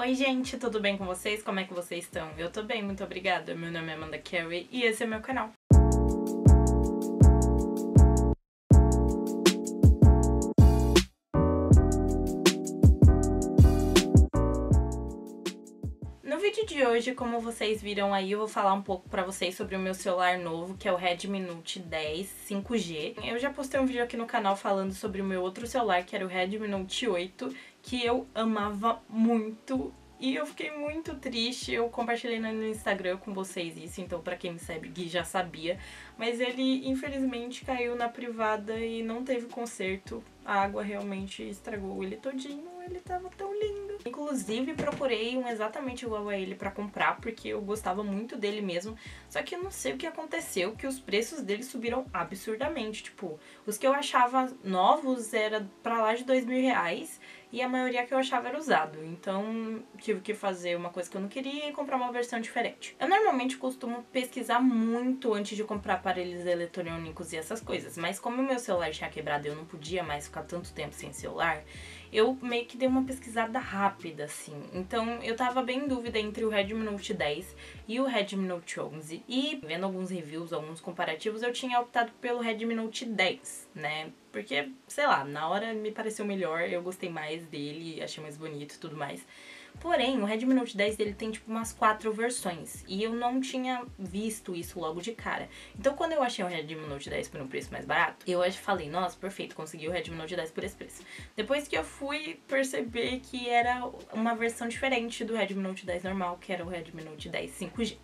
Oi, gente, tudo bem com vocês? Como é que vocês estão? Eu tô bem, muito obrigada. Meu nome é Amanda Carey e esse é meu canal. Vídeo de hoje, como vocês viram aí, eu vou falar um pouco pra vocês sobre o meu celular novo, que é o Redmi Note 10 5G. Eu já postei um vídeo aqui no canal falando sobre o meu outro celular, que era o Redmi Note 8, que eu amava muito e eu fiquei muito triste. Eu compartilhei no Instagram com vocês isso, então para quem me segue já sabia. Mas ele infelizmente caiu na privada e não teve conserto. A água realmente estragou ele todinho. Ele tava tão lindo. Inclusive procurei um exatamente igual a ele para comprar, porque eu gostava muito dele mesmo. Só que eu não sei o que aconteceu, que os preços dele subiram absurdamente. Tipo, os que eu achava novos era pra lá de dois mil reais e a maioria que eu achava era usado. Então tive que fazer uma coisa que eu não queria e comprar uma versão diferente. Eu normalmente costumo pesquisar muito antes de comprar aparelhos eletrônicos e essas coisas, mas como o meu celular tinha quebrado e eu não podia mais ficar tanto tempo sem celular, eu meio que dei uma pesquisada rápida, assim. Então eu tava bem em dúvida entre o Redmi Note 10 e o Redmi Note 11. E vendo alguns reviews, alguns comparativos, eu tinha optado pelo Redmi Note 10, né? Porque, sei lá, na hora me pareceu melhor, eu gostei mais dele, achei mais bonito e tudo mais. Porém, o Redmi Note 10 dele tem tipo umas quatro versões e eu não tinha visto isso logo de cara. Então, quando eu achei o Redmi Note 10 por um preço mais barato, eu falei, nossa, perfeito, consegui o Redmi Note 10 por esse preço. Depois que eu fui perceber que era uma versão diferente do Redmi Note 10 normal, que era o Redmi Note 10 5G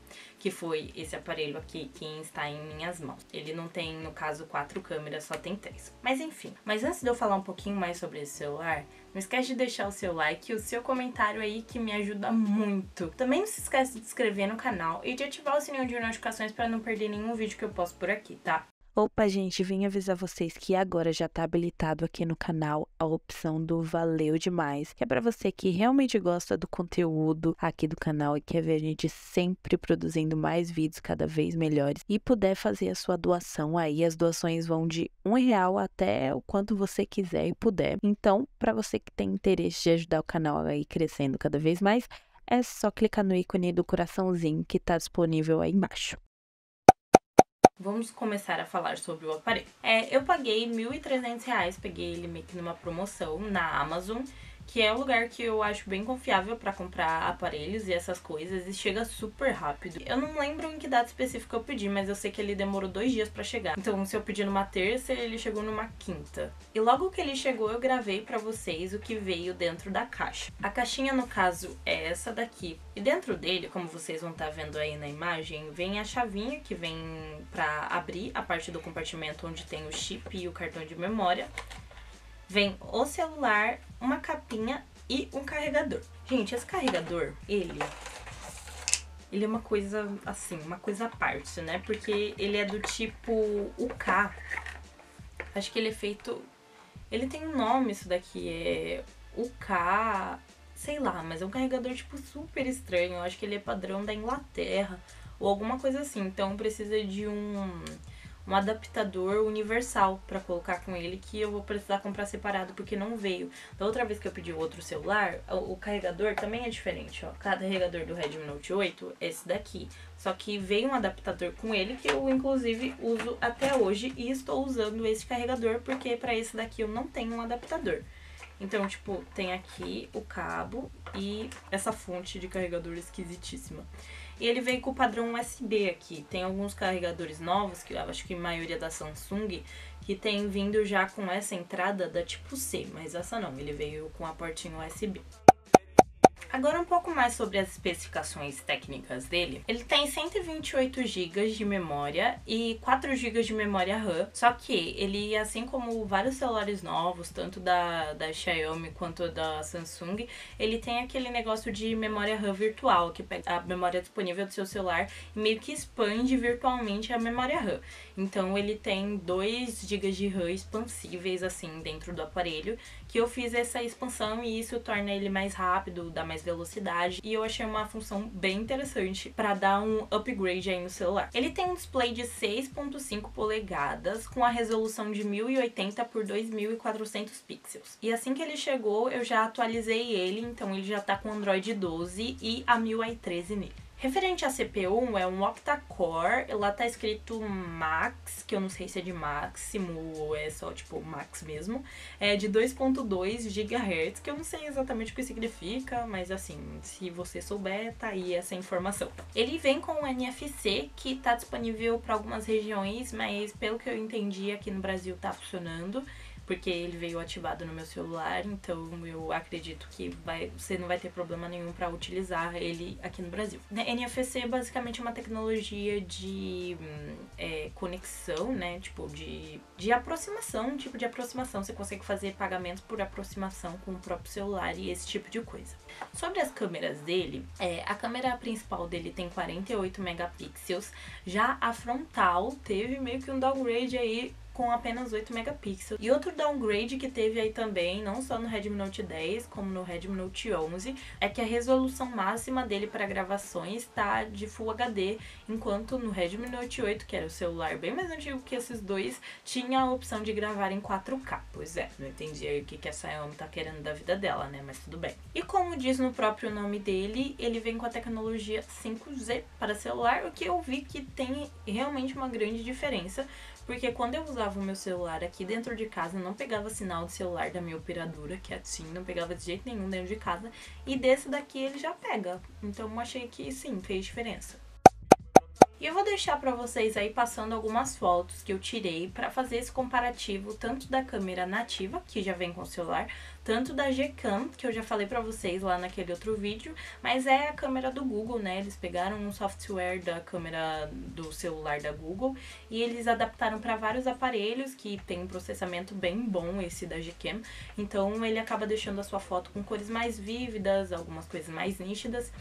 que foi esse aparelho aqui que está em minhas mãos. Ele não tem, no caso, quatro câmeras, só tem três. Mas enfim, mas antes de eu falar um pouquinho mais sobre esse celular, não esquece de deixar o seu like e o seu comentário aí que me ajuda muito. Também não se esquece de se inscrever no canal e de ativar o sininho de notificações para não perder nenhum vídeo que eu posto por aqui, tá? Opa, gente, vim avisar vocês que agora já tá habilitado aqui no canal a opção do Valeu Demais, que é para você que realmente gosta do conteúdo aqui do canal e quer ver a gente sempre produzindo mais vídeos cada vez melhores e puder fazer a sua doação aí. As doações vão de um real até o quanto você quiser e puder. Então, para você que tem interesse de ajudar o canal aí crescendo cada vez mais, é só clicar no ícone do coraçãozinho que tá disponível aí embaixo. Vamos começar a falar sobre o aparelho. É, eu paguei R$ 1.300, peguei ele meio que numa promoção na Amazon que é um lugar que eu acho bem confiável para comprar aparelhos e essas coisas e chega super rápido. Eu não lembro em que data específica eu pedi, mas eu sei que ele demorou dois dias para chegar. Então, se eu pedi numa terça, ele chegou numa quinta. E logo que ele chegou, eu gravei para vocês o que veio dentro da caixa. A caixinha, no caso, é essa daqui. E dentro dele, como vocês vão estar tá vendo aí na imagem, vem a chavinha que vem para abrir a parte do compartimento onde tem o chip e o cartão de memória. Vem o celular, uma capinha e um carregador. Gente, esse carregador, ele ele é uma coisa assim, uma coisa à parte, né? Porque ele é do tipo UK. Acho que ele é feito. Ele tem um nome, isso daqui é UK, sei lá, mas é um carregador tipo super estranho. Eu acho que ele é padrão da Inglaterra ou alguma coisa assim. Então precisa de um um adaptador universal para colocar com ele que eu vou precisar comprar separado porque não veio. Da outra vez que eu pedi outro celular, o, o carregador também é diferente, ó. Cada carregador do Redmi Note 8 é esse daqui. Só que veio um adaptador com ele que eu inclusive uso até hoje e estou usando esse carregador porque para esse daqui eu não tenho um adaptador. Então, tipo, tem aqui o cabo e essa fonte de carregador esquisitíssima. E ele veio com o padrão USB aqui. Tem alguns carregadores novos, que eu acho que a maioria da Samsung, que tem vindo já com essa entrada da tipo C, mas essa não, ele veio com a portinha USB. Agora um pouco mais sobre as especificações técnicas dele. Ele tem 128 GB de memória e 4 GB de memória RAM, só que ele, assim como vários celulares novos, tanto da, da Xiaomi quanto da Samsung, ele tem aquele negócio de memória RAM virtual, que pega a memória disponível do seu celular e meio que expande virtualmente a memória RAM. Então ele tem 2 GB de RAM expansíveis assim dentro do aparelho, que eu fiz essa expansão e isso torna ele mais rápido, dá mais velocidade e eu achei uma função bem interessante para dar um upgrade aí no celular. Ele tem um display de 6.5 polegadas com a resolução de 1080 por 2400 pixels. E assim que ele chegou, eu já atualizei ele, então ele já tá com Android 12 e a MIUI 13 nele. Referente à CPU, é um octa-core, lá tá escrito Max, que eu não sei se é de máximo ou é só tipo Max mesmo, é de 2.2 GHz, que eu não sei exatamente o que significa, mas assim, se você souber, tá aí essa informação. Ele vem com o NFC, que tá disponível para algumas regiões, mas pelo que eu entendi aqui no Brasil tá funcionando porque ele veio ativado no meu celular, então eu acredito que vai, você não vai ter problema nenhum para utilizar ele aqui no Brasil. NFC é basicamente uma tecnologia de é, conexão, né? Tipo, de, de aproximação, tipo de aproximação. Você consegue fazer pagamentos por aproximação com o próprio celular e esse tipo de coisa. Sobre as câmeras dele, é, a câmera principal dele tem 48 megapixels, já a frontal teve meio que um downgrade aí com apenas 8 megapixels. E outro downgrade que teve aí também, não só no Redmi Note 10, como no Redmi Note 11, é que a resolução máxima dele para gravações está de Full HD, enquanto no Redmi Note 8, que era o celular bem mais antigo que esses dois, tinha a opção de gravar em 4K. Pois é, não entendi aí o que, que a Xiaomi tá querendo da vida dela, né? Mas tudo bem. E como diz no próprio nome dele, ele vem com a tecnologia 5Z para celular, o que eu vi que tem realmente uma grande diferença, porque quando eu usava o meu celular aqui dentro de casa, não pegava sinal de celular da minha operadora, que é assim, não pegava de jeito nenhum dentro de casa. E desse daqui ele já pega. Então eu achei que sim, fez diferença. E eu vou deixar para vocês aí passando algumas fotos que eu tirei para fazer esse comparativo tanto da câmera nativa, que já vem com o celular, tanto da Gcam, que eu já falei para vocês lá naquele outro vídeo, mas é a câmera do Google, né? Eles pegaram um software da câmera do celular da Google e eles adaptaram para vários aparelhos que tem um processamento bem bom esse da Gcam. Então ele acaba deixando a sua foto com cores mais vívidas, algumas coisas mais nítidas.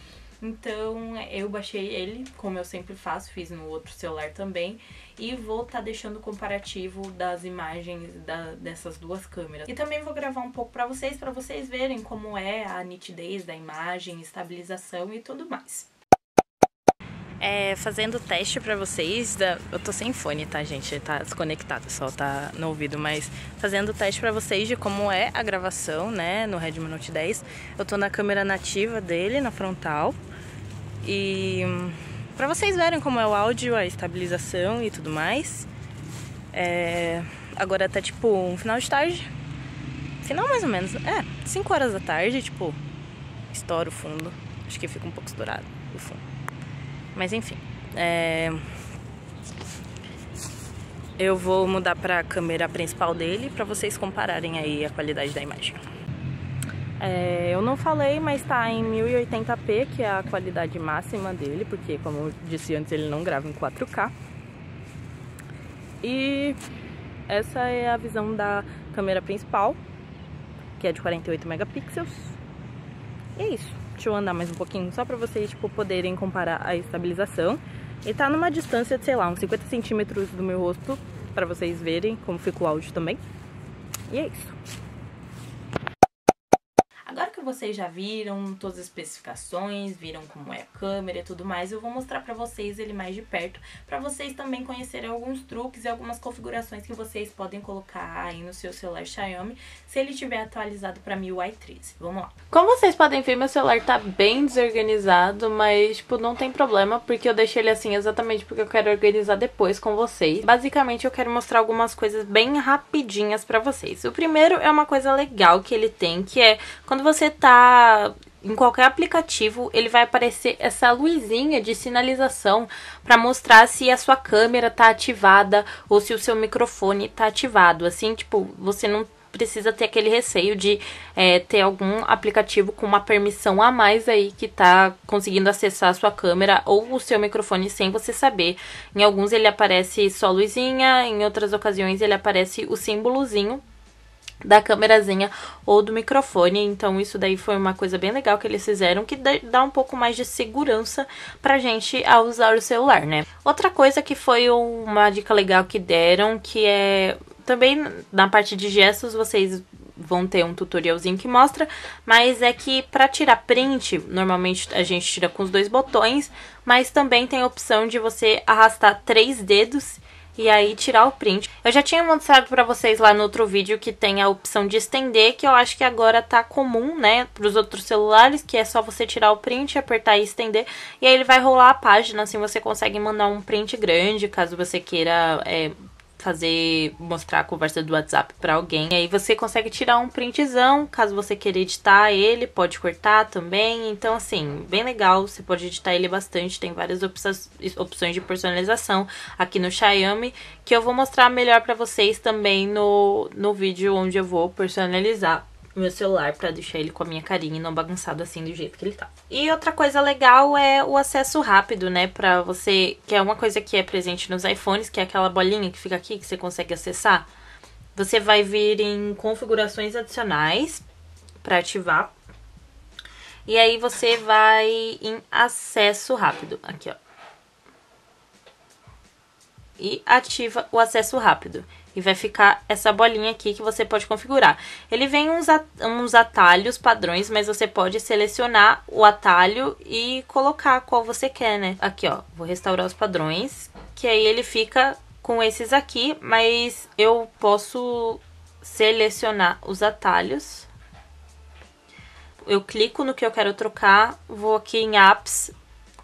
Então eu baixei ele, como eu sempre faço, fiz no outro celular também. E vou estar tá deixando o comparativo das imagens da, dessas duas câmeras. E também vou gravar um pouco para vocês, para vocês verem como é a nitidez da imagem, estabilização e tudo mais. É, fazendo teste para vocês, da... eu tô sem fone, tá, gente? Tá desconectado, só tá no ouvido, mas fazendo teste para vocês de como é a gravação, né, no Redmi Note 10. Eu tô na câmera nativa dele, na frontal. E para vocês verem como é o áudio, a estabilização e tudo mais. É, agora tá tipo um final de tarde. Final mais ou menos. É, 5 horas da tarde, tipo, estoura o fundo. Acho que fica um pouco estourado o fundo. Mas enfim. É, eu vou mudar para a câmera principal dele para vocês compararem aí a qualidade da imagem. É, eu não falei, mas está em 1080p, que é a qualidade máxima dele, porque como eu disse antes, ele não grava em 4K. E essa é a visão da câmera principal, que é de 48 megapixels. E é isso. Deixa eu andar mais um pouquinho, só para vocês tipo, poderem comparar a estabilização. Ele tá numa distância de, sei lá, uns 50 centímetros do meu rosto, para vocês verem como fica o áudio também. E é isso vocês já viram todas as especificações, viram como é a câmera e tudo mais, eu vou mostrar pra vocês ele mais de perto, pra vocês também conhecerem alguns truques e algumas configurações que vocês podem colocar aí no seu celular Xiaomi, se ele tiver atualizado pra MIUI 13. Vamos lá. Como vocês podem ver, meu celular tá bem desorganizado, mas, tipo, não tem problema, porque eu deixei ele assim exatamente porque eu quero organizar depois com vocês. Basicamente, eu quero mostrar algumas coisas bem rapidinhas pra vocês. O primeiro é uma coisa legal que ele tem, que é quando você tá em qualquer aplicativo, ele vai aparecer essa luzinha de sinalização para mostrar se a sua câmera tá ativada ou se o seu microfone tá ativado. Assim, tipo, você não precisa ter aquele receio de é, ter algum aplicativo com uma permissão a mais aí que tá conseguindo acessar a sua câmera ou o seu microfone sem você saber. Em alguns ele aparece só luzinha, em outras ocasiões ele aparece o símbolozinho da câmerazinha ou do microfone. Então isso daí foi uma coisa bem legal que eles fizeram que dá um pouco mais de segurança pra gente ao usar o celular, né? Outra coisa que foi uma dica legal que deram, que é também na parte de gestos vocês vão ter um tutorialzinho que mostra, mas é que para tirar print, normalmente a gente tira com os dois botões, mas também tem a opção de você arrastar três dedos e aí tirar o print. Eu já tinha mostrado para vocês lá no outro vídeo que tem a opção de estender, que eu acho que agora tá comum, né, pros outros celulares, que é só você tirar o print, apertar e estender, e aí ele vai rolar a página, assim você consegue mandar um print grande, caso você queira é, fazer, mostrar a conversa do WhatsApp para alguém. E aí você consegue tirar um printzão, caso você queira editar ele, pode cortar também. Então, assim, bem legal, você pode editar ele bastante, tem várias opções, de personalização aqui no Xiaomi, que eu vou mostrar melhor para vocês também no, no vídeo onde eu vou personalizar meu celular para deixar ele com a minha carinha e não bagunçado assim do jeito que ele tá. E outra coisa legal é o acesso rápido, né, para você, que é uma coisa que é presente nos iPhones, que é aquela bolinha que fica aqui que você consegue acessar. Você vai vir em configurações adicionais para ativar. E aí você vai em acesso rápido, aqui, ó. E ativa o acesso rápido e vai ficar essa bolinha aqui que você pode configurar. Ele vem uns, uns atalhos padrões, mas você pode selecionar o atalho e colocar qual você quer, né? Aqui, ó, vou restaurar os padrões, que aí ele fica com esses aqui, mas eu posso selecionar os atalhos. Eu clico no que eu quero trocar, vou aqui em apps,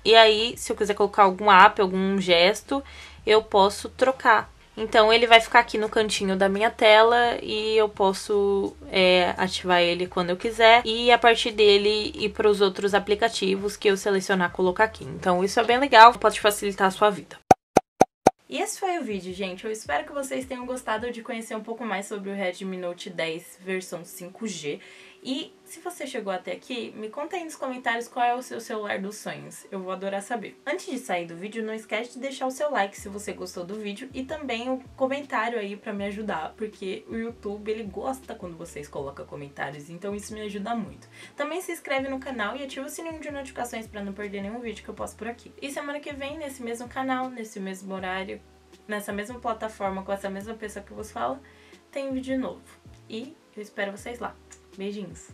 e aí, se eu quiser colocar algum app, algum gesto, eu posso trocar. Então ele vai ficar aqui no cantinho da minha tela e eu posso é, ativar ele quando eu quiser e a partir dele ir para os outros aplicativos que eu selecionar colocar aqui. Então isso é bem legal, pode facilitar a sua vida. E esse foi o vídeo, gente. Eu espero que vocês tenham gostado de conhecer um pouco mais sobre o Redmi Note 10 versão 5G. E se você chegou até aqui, me conta aí nos comentários qual é o seu celular dos sonhos. Eu vou adorar saber. Antes de sair do vídeo, não esquece de deixar o seu like se você gostou do vídeo e também o um comentário aí para me ajudar, porque o YouTube ele gosta quando vocês colocam comentários, então isso me ajuda muito. Também se inscreve no canal e ativa o sininho de notificações para não perder nenhum vídeo que eu posto por aqui. E semana que vem, nesse mesmo canal, nesse mesmo horário, nessa mesma plataforma, com essa mesma pessoa que vos fala, tem vídeo novo. E eu espero vocês lá. Beijinhos!